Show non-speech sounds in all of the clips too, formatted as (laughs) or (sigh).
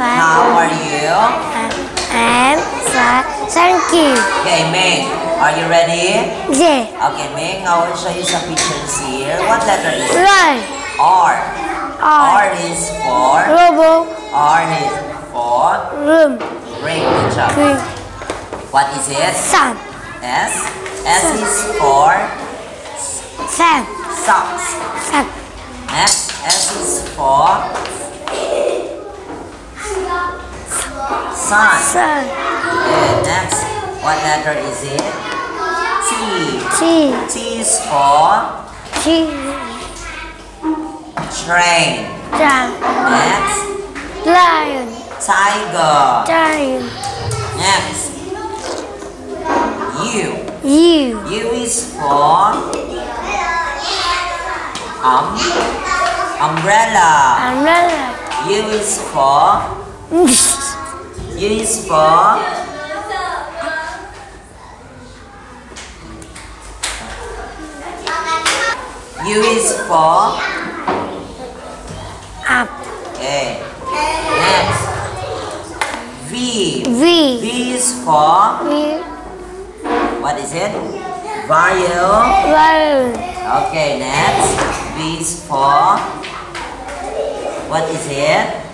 fine. How are you? I'm fine. Thank you. Okay, Minh, are you ready? Yeah. Okay, Minh, I will show you some pictures here. What letter is it? Right. R. R. R is for. Robo. R is for. Room. Ring. Good job. What is it? Sun. S. S is for Sun. socks. Sun. Next, S is for sun. Sun. Good. Next, what letter is it? T. T. T is for T. train. Sun. Next, Lion. tiger. Giant. Next, U. You. U is for um, umbrella. Umbrella. U is for (laughs) U is for U is for Up. okay. Next, V. V. V is for V. what is it? Viol. Lion. Okay, next. V is for what is it?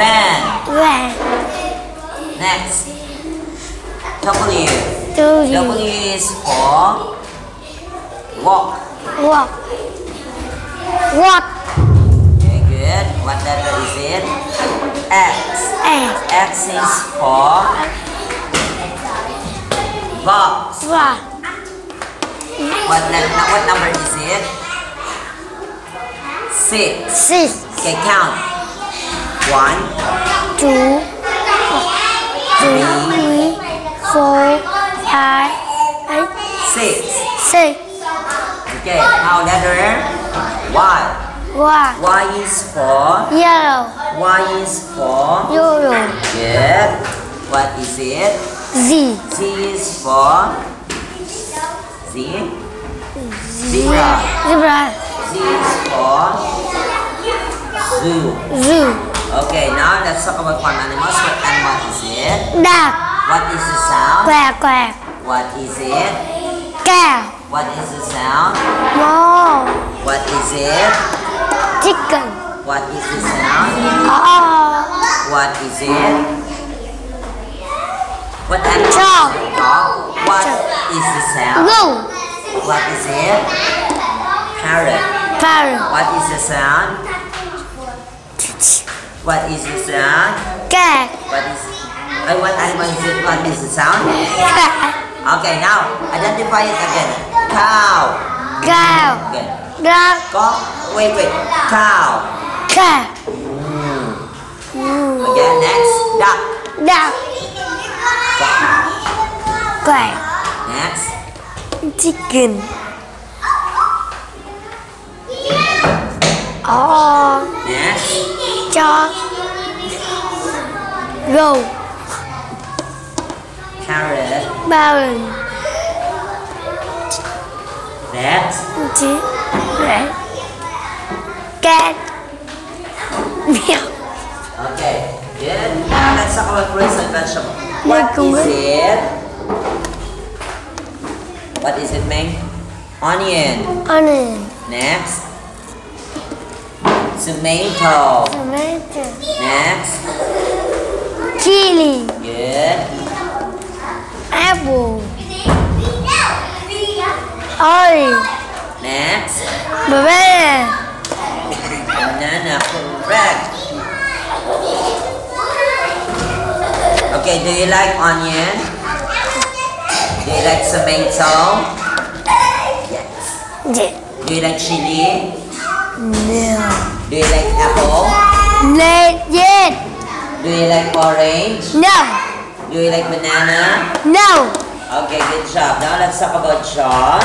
Van. Red. Next. W. W. W is for walk. Walk. Walk. Okay, good. What letter is it? X. And. X is for box. Walk. What, what number is it? Six. Six. Okay, count. One, Two. Three. Four. Five. Eight. six. Six. Okay, now letter Y. One. Y is for Yellow. Y is for Yellow. good. What is it? Z. Z is for Z. Zebra. Zebra. Z is for zoo. Zoo. Okay, now let's talk about farm animals. What animal is it? Duck. What is the sound? Quack quack. What is it? Cow. What is the sound? Mole. What is it? Chicken. What is the sound? Oh. What is it? What animal? Dog. Dog. What is the sound? Blue. What is it? Parrot. Parrot. What is the sound? What is the sound? Cat. What is uh, what animal is it? What is the sound? Cat. Okay, now identify it again. Cow. Cow. Duck. Có wait wait. Cow. Cat. Again next. Duck. Duck. Quack. Next. Chicken. Oh. Chó. Gấu. Carrot. Baron. Rat. Chị. Rat. Cat. Meow. Okay. Good. Now let's talk about fruits and vegetables. What is it? What is it, Ming? Onion. Onion. Next. Tomato. Tomato. Next. Chili. Good. Apple. Orange. Next. Banana. Banana. Correct. Okay, do you like onion? Do you like tomato? Yes. Yeah. Do you like chili? No. Do you like apple? Let yes. Do you like orange? No. Do you like banana? No. Okay, good job. Now let's talk about John.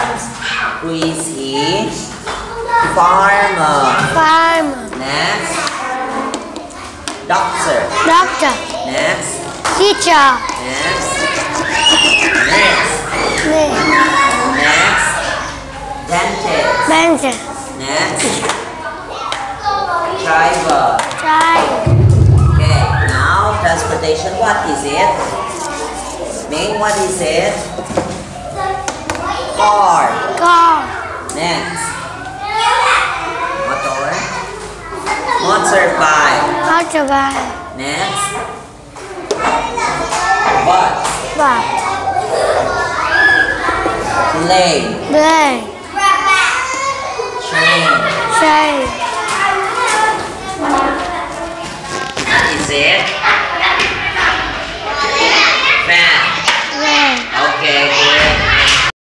Who is he? Farmer. Farm. Next. Doctor. Doctor. Next. Teacher. Next. Next. Name. Next. Dentist. Benson. Next. Driver. Drive. Okay, now transportation, what is it? Name, what is it? Car. Car. Next. Motor. Motorbike. Motorbike. Next. Bus. Bus. Plane. Plane. Train. Train.